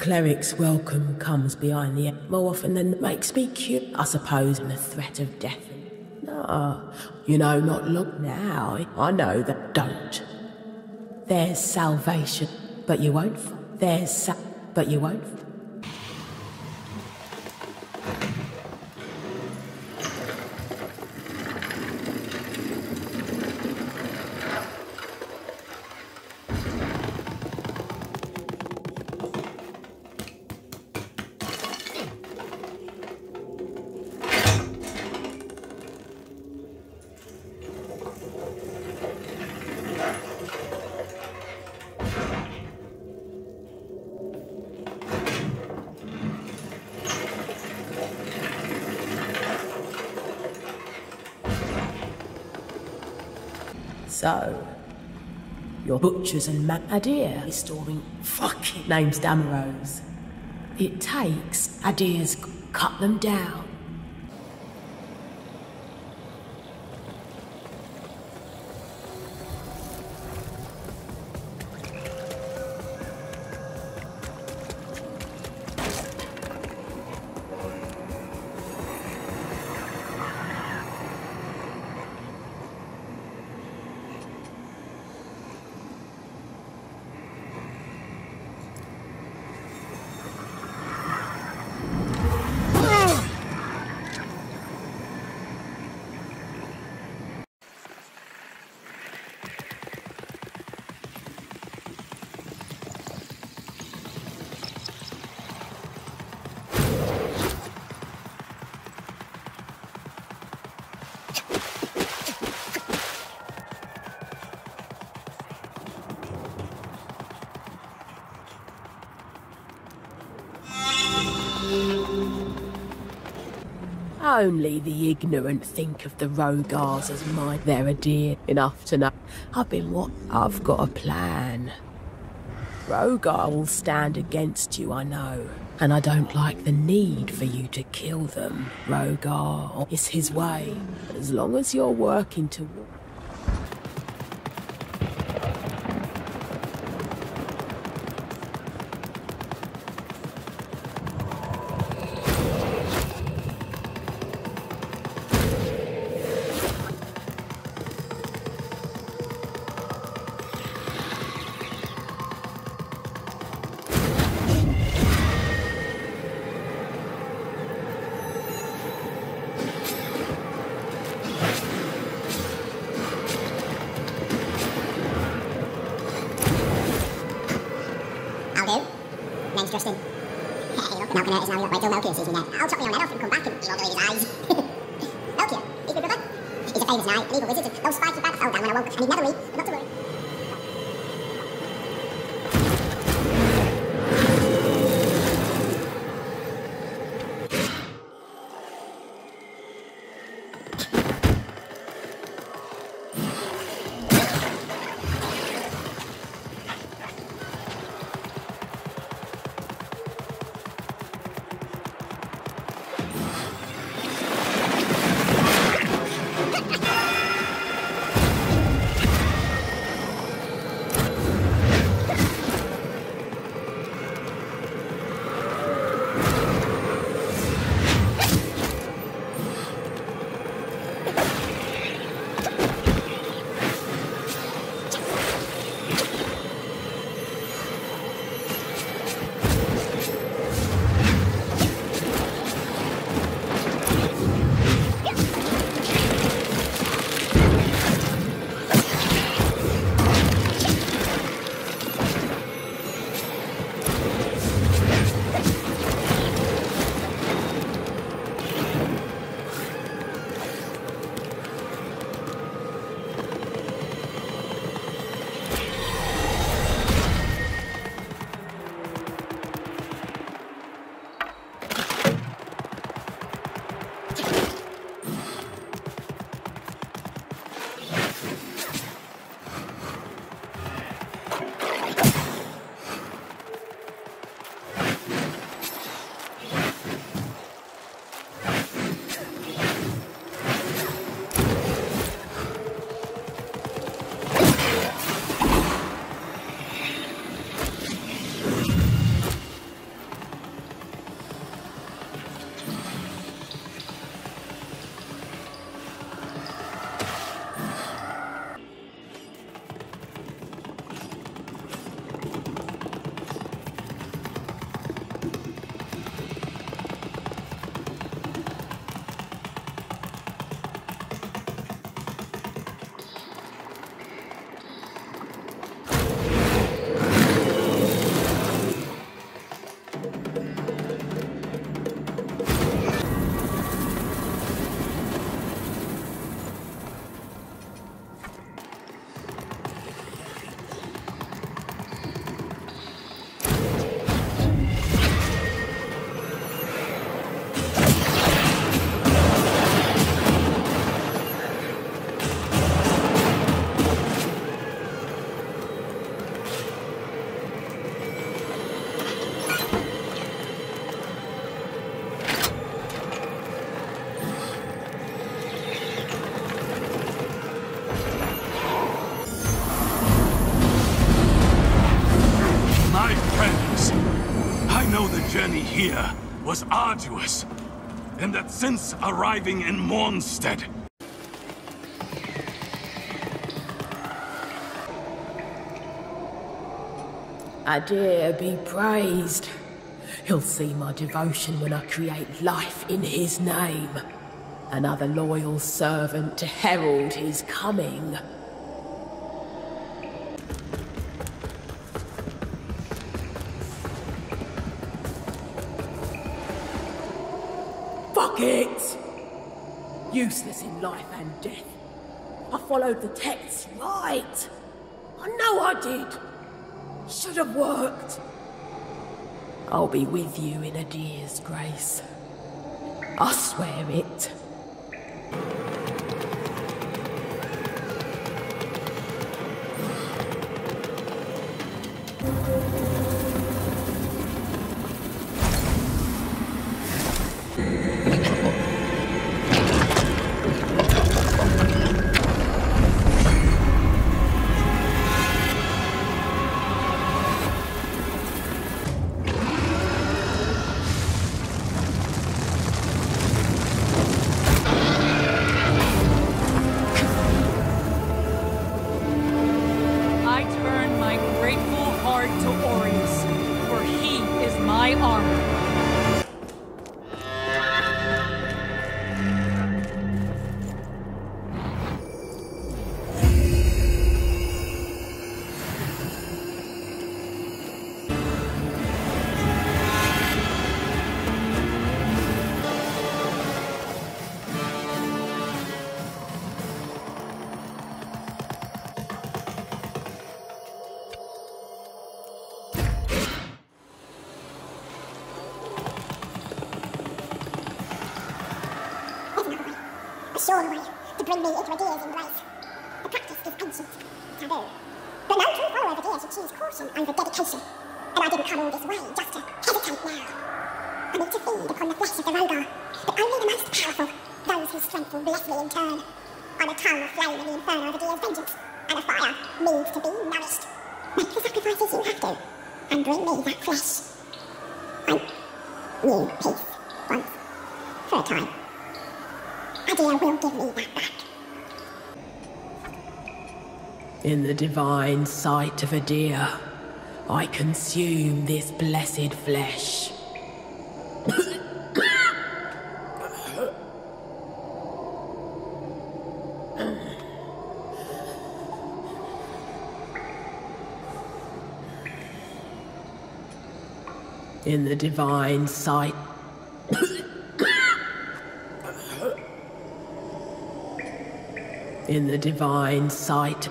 cleric's welcome comes behind the more often than makes me cute, I suppose, and the threat of death. No, you know, not look now. I know that don't. There's salvation, but you won't. There's sa- but you won't. So, your butchers and Adyr restoring fucking names Damaros. It takes Adyr's cut them down. Only the ignorant think of the Rhogars as mine. They're a dear enough to know. I've been what? I've got a plan. Rhogar will stand against you, I know. And I don't like the need for you to kill them. Rhogar, it's his way. As long as you're working to. Justin. Hey, look, Malcolm is now. Wait till Melchior sees me next. I'll chop my own head off and come back and he believe his eyes. Melchior, he's my brother. He's a famous knight, an evil wizard. Those spiky bad fell down when I woke, and he'd never leave. Not to worry. Was arduous, and that since arriving in Mournstead, Adyr be praised. He'll see my devotion when I create life in his name. Another loyal servant to herald his coming. Useless in life and death. I followed the texts right. I know I did. Should have worked. I'll be with you in Adyr's grace. I swear it. Bring me into Adyr's embrace. The practice is ancient, taboo. But no true follower of Adyr should choose caution over dedication. And I didn't come all this way just to hesitate now. I need to feed upon the flesh of the Rhogar, but only the most powerful, those whose strength will bless me in turn. I'm a tongue flame in the inferno of Adyr's vengeance, and a fire needs to be nourished. Make the sacrifices you have to, and bring me that flesh. I knew peace once, for a time. Adyr will give me that back. In the divine sight of Adyr, I consume this blessed flesh. In the divine sight. In the divine sight.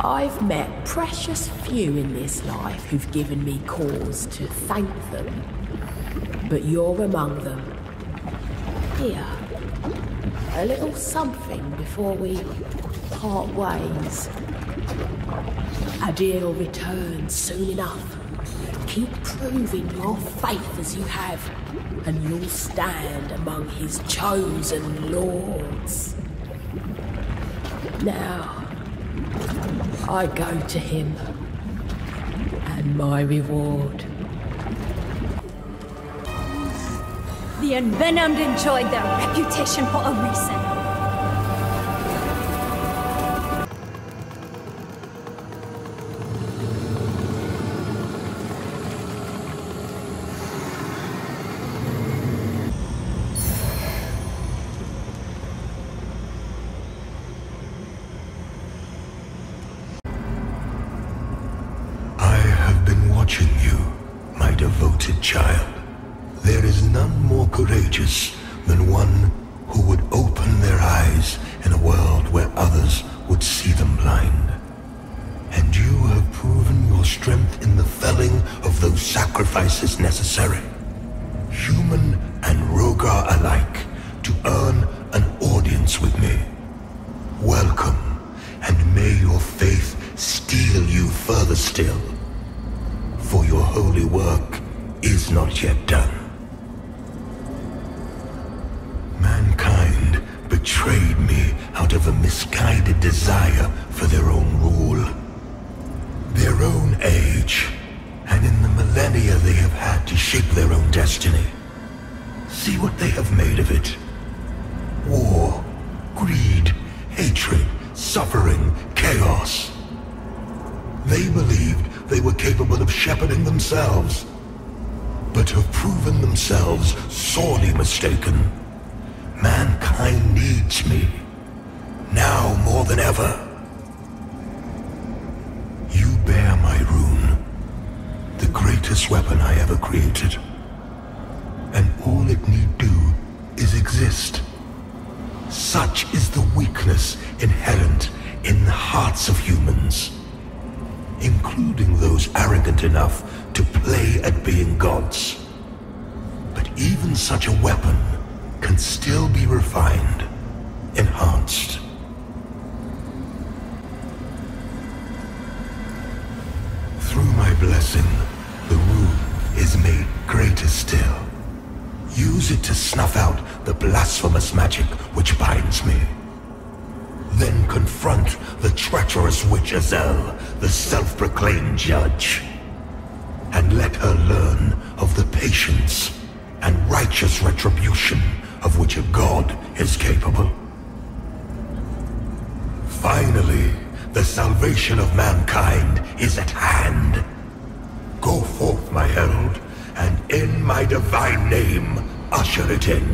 I've met precious few in this life who've given me cause to thank them. But you're among them. Here, a little something before we part ways. Adyr will return soon enough. Keep proving your faith as you have, and you'll stand among his chosen lords. Now, I go to him, and my reward. The envenomed enjoyed their reputation for a reason. Still, for your holy work is not yet done. Themselves, but have proven themselves sorely mistaken. Mankind needs me. Now more than ever. You bear my rune. The greatest weapon I ever created. And all it need do is exist. Such is the weakness inherent in the hearts of humans. Including those arrogant enough to play at being gods. But even such a weapon can still be refined, enhanced. Through my blessing, the rune is made greater still. Use it to snuff out the blasphemous magic which binds me. Then confront the treacherous witch Azel, the self-proclaimed judge. And let her learn of the patience and righteous retribution of which a god is capable. Finally, the salvation of mankind is at hand. Go forth, my herald, and in my divine name, usher it in.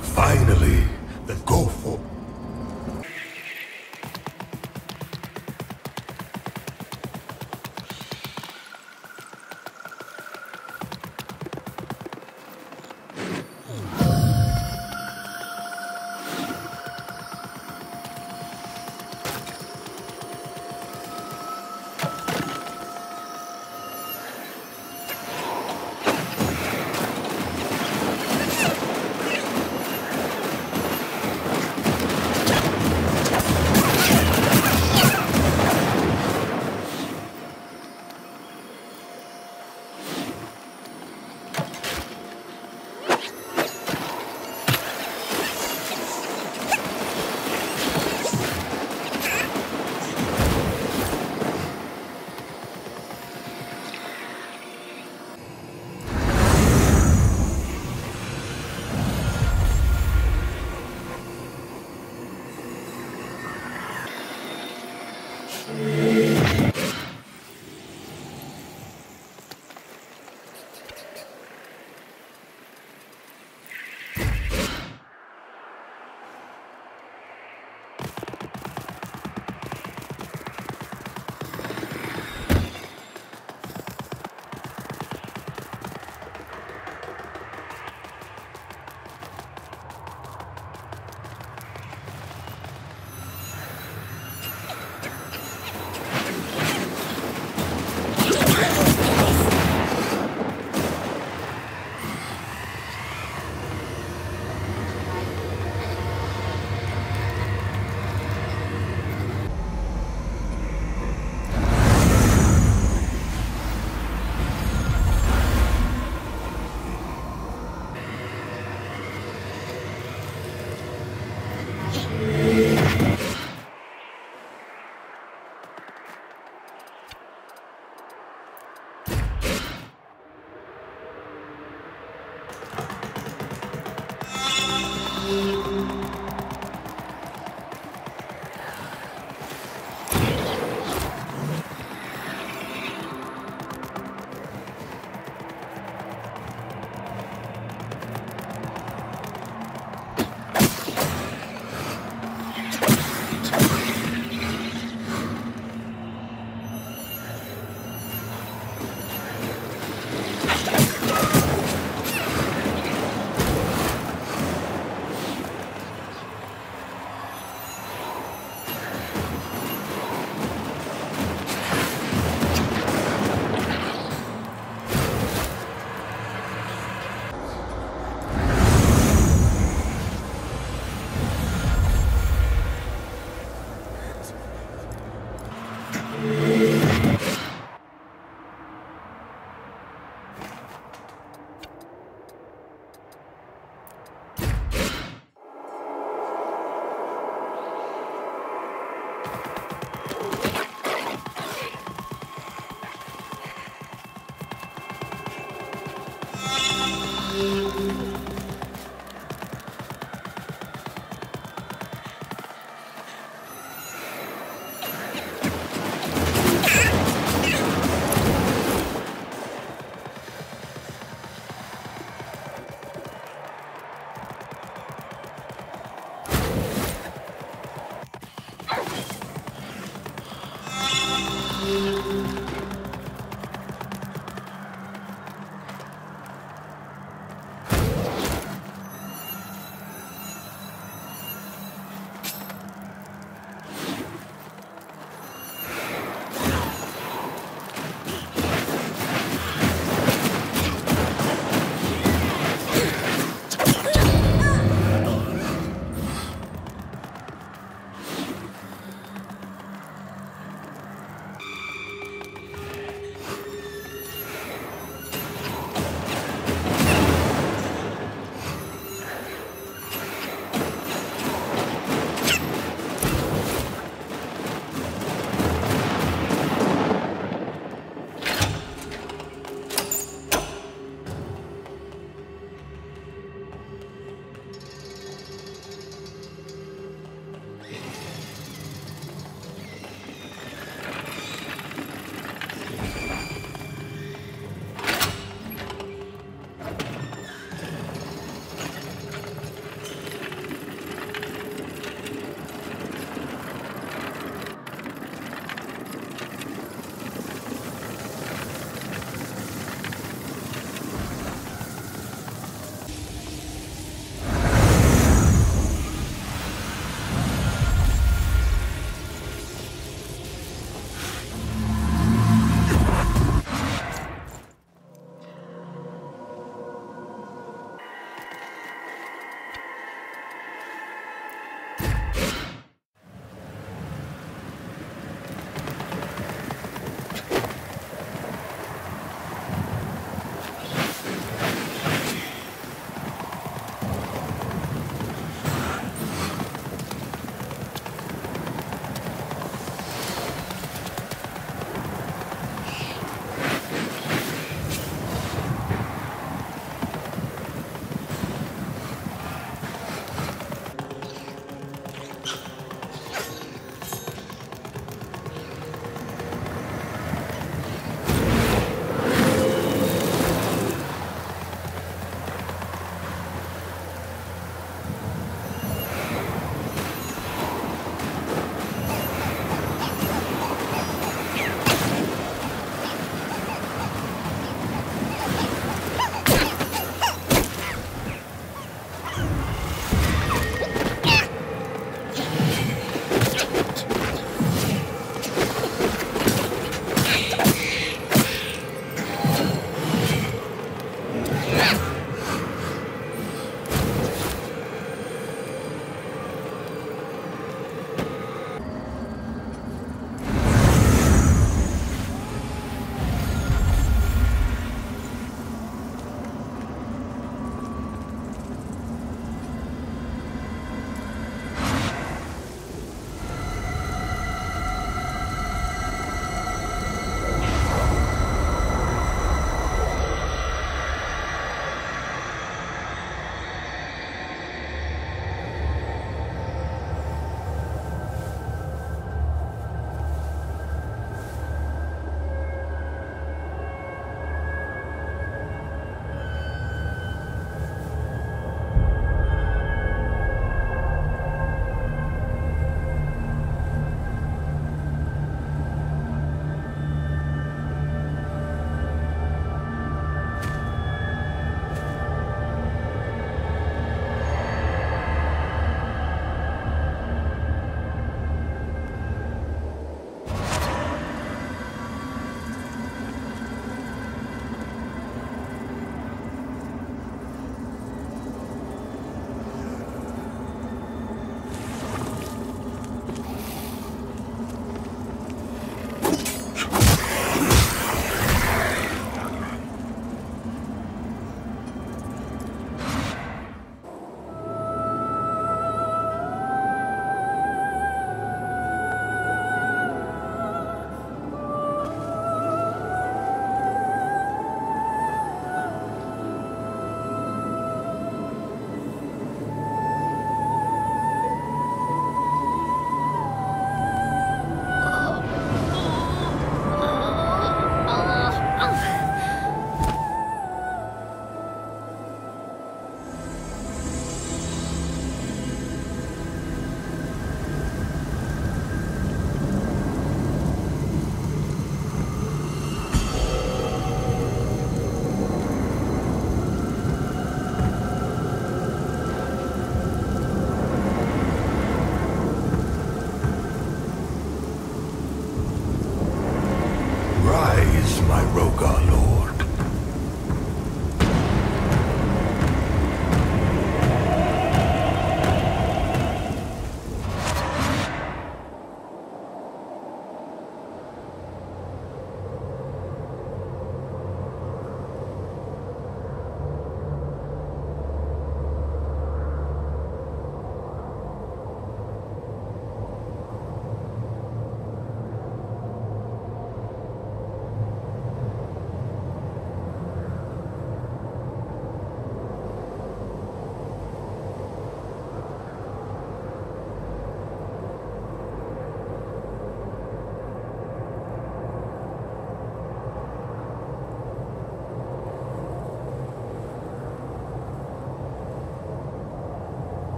Finally, the go forth. Amém.